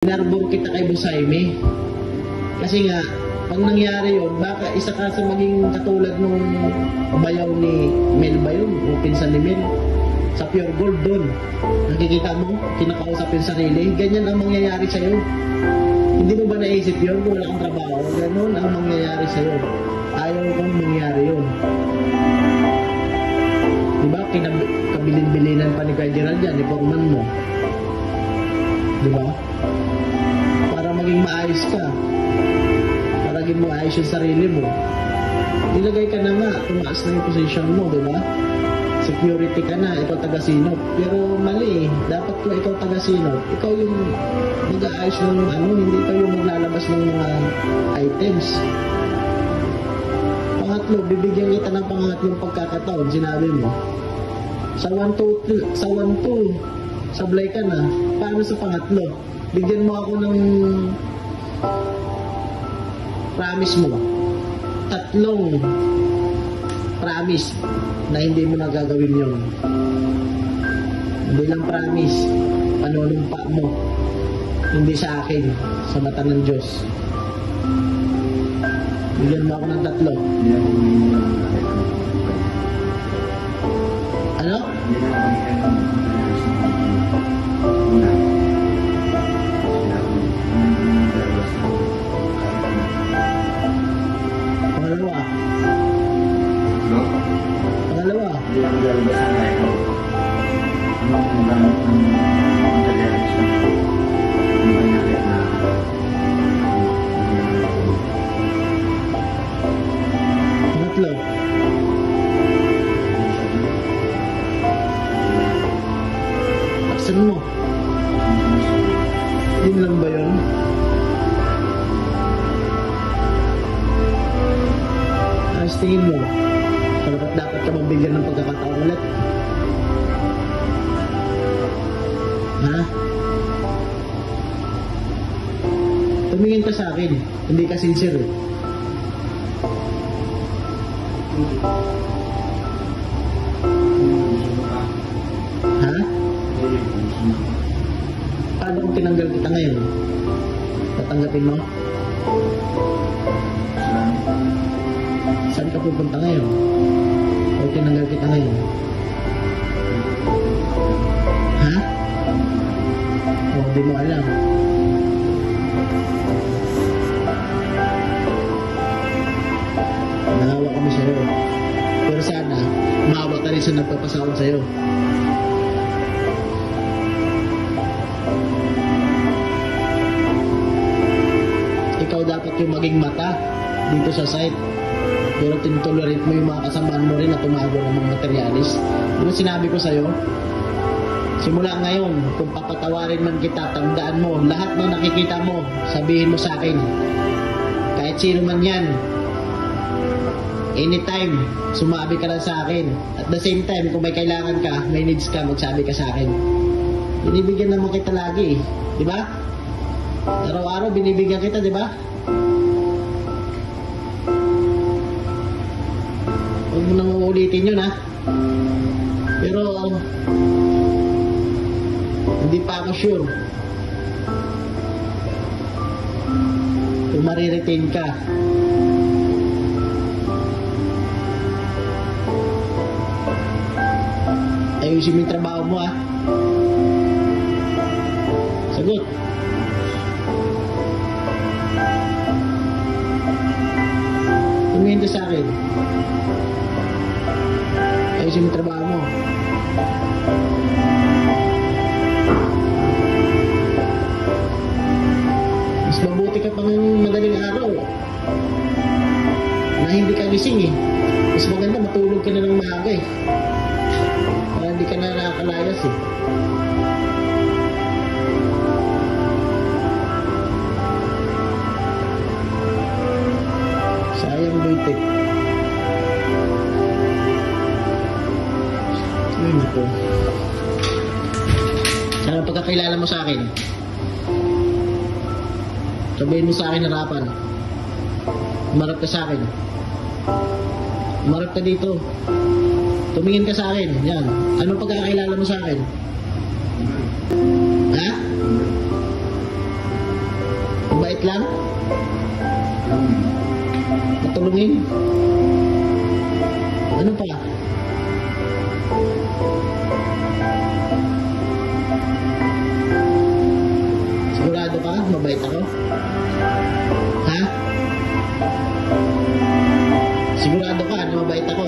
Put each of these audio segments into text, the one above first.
Inarbor kita kay Boss Jaime. Kasi nga, pag nangyari yun, baka isa ka sa maging katulad nung bayaw ni Mel ba yun? O pinsan ni Mel? Sa Pure Gold doon. Nakikita mo, kinakausap yung sarili. Ganyan ang mangyayari sa'yo. Hindi mo ba naisip yun kung wala kang trabaho? Ganun ang mangyayari sa'yo. Ayaw kong mangyari yun. Di ba? Kinab- kabilin-bilinan pa ni Kuya Gerald yan, ni Foreman mo. Di ba? Para maging maayos ka. Para maging maayos yung sarili mo. Nilagay ka na nga, tumaas na yung position mo, di ba? Security ka na, ikaw taga-sinop. Pero mali eh. Dapat kung ikaw taga-sinop, ikaw yung mag-aayos ng ano, hindi ikaw yung maglalabas ng mga items. Pangatlo, bibigyan kita ng pangatlong pagkakataon, sinabi mo. Sa 1, 2, sa 1, 2, sablay ka na. Paano sa pangatlo? Bigyan mo ako ng promise mo. Tatlong promise na hindi mo nagagawin yon. Hindi lang promise, panunumpa mo. Hindi sa akin, sa mata ng Diyos. Bigyan mo ako ng tatlo. Ano. Yun lang ba yun? Ayos tingin mo. Dapat dapat ka mabigyan ng pagkakataon ulit. Ha? Tumingin ka sa akin. Hindi ka sincere. eh. Ha? Paano kung tinanggal kita ngayon? Tatanggapin mo? Saan ka pupunta ngayon? O tinanggal kita ngayon? Ha? O di mo alam. Nahawa kami sa'yo. Pero sana, maawa ka rin sa nagpapasahod sa'yo. Maging mata dito sa site. Pero tinutolerate mo yung mga kasamaan mo rin na tumago ng mga materialis. Ano sinabi ko sa'yo? Simula ngayon, kung papatawarin man kita, tandaan mo, lahat ng nakikita mo, sabihin mo sa akin. Kahit sino man yan. Anytime, sumabi ka lang sa akin. At the same time, kung may kailangan ka, may needs ka, magsabi ka sa akin. Binibigyan naman kita lagi, di ba? Araw-araw binibigyan kita, di ba? Mo nang uulitin yun, ha? Pero, hindi pa ako sure. Kung mariretain ka. Ayusin mo yung trabaho mo, ha? Sagot. Tumingin sa akin. Ayusin yung trabaho mo. Mas mabuti ka pang madaling araw. Na hindi ka gising eh. Mas maganda matulog ka na ng maaga eh. Para hindi ka na nakakalayas eh. Sana ang pagkakilala mo sa akin. Sabihin mo sa akin harapan. Umarap ka sa akin. Umarap ka dito. Tumingin ka sa akin. Yan. Anong pagkakakilala mo sa akin? Ha? Mabait lang? Matulungin? Ano pa? Ha? Sigurado ka na mabait ako?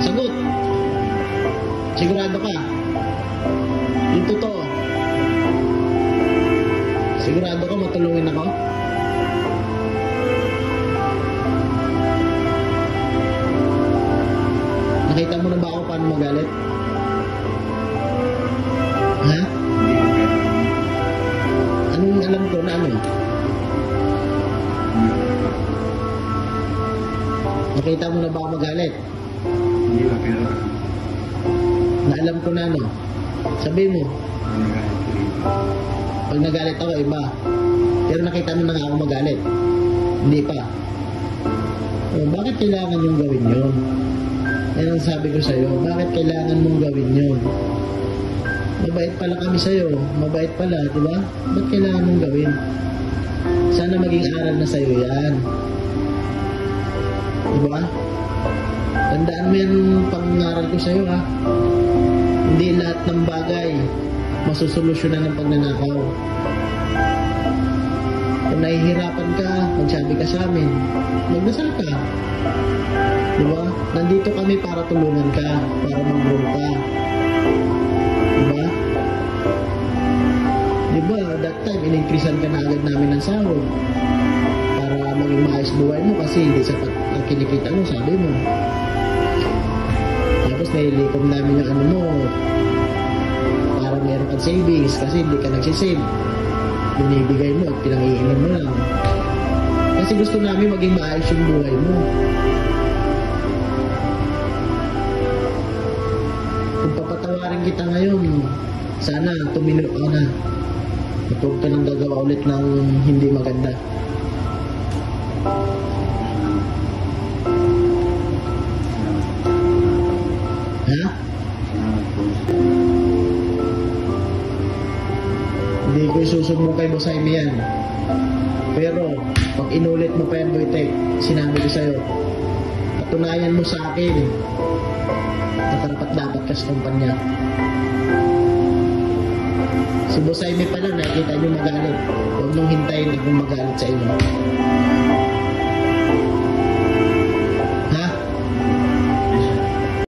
Sagot! Sigurado ka? Yung totoo? Sigurado ka matulungin ako? Nakita mo na ba ako magalit? Hindi ko pera. Na alam ko na ano? Sabi mo, pag nagalit ako, iba. Pero nakita mo na nga ako magalit. Hindi pa. O, bakit kailangan yung gawin yun? Yan ang sabi ko sa'yo, bakit kailangan mong gawin yun? Mabait pala kami sa'yo, mabait pala, di ba? Ba't kailangan mong gawin? Sana maging aral na sa'yo yan. Di ba? Tandaan mo yan pangaral ko sa'yo ha. Hindi lahat ng bagay masusolusyonan ng pagnanakaw. Kung nahihirapan ka, magsabi ka sa amin, magdasal ka. Di ba? Nandito kami para tulungan ka, para mag-grow ka. Di ba? Di ba, that time, in-increasean ka na agad namin ng sahod. Para maging maayos buhay mo kasi hindi sapat kinikita mo, sabi mo. Tapos nililikom namin yung ano mo, para meron kang savings kasi hindi ka nagsisave. Binibigay mo at pinangiinom mo lang. Kasi gusto namin maging maayos yung buhay mo. Kung papatawarin kita ngayon, sana tumino ka na. Huwag ka nang gagawa ulit ng hindi maganda. Ha? Hindi ko isusumbong kay Boss Jaime yan. Pero, pag inulit mo pa yan, Boy Tech, sinabi ko sa'yo, patunayan mo sa akin na karapat dapat ka sa kumpanya. Si Boss Jaime pa lang, nakikita niyo magalit. Huwag nung hintayin akong magalit sa inyo.